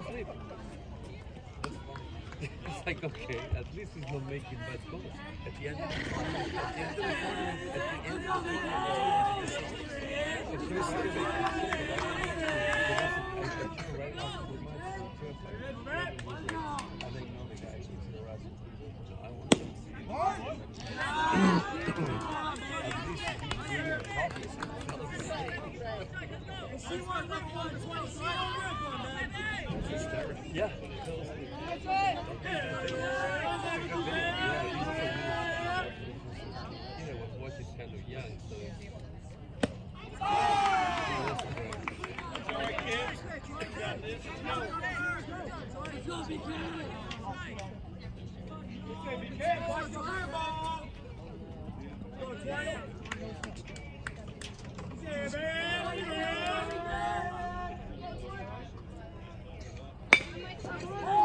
asleep. it's like, okay, at least he's not making bad calls. At the end of the tournament, at the end of the tournament, at the end of the tournament, it's very silly making calls. Yeah. So. Yeah, Come on.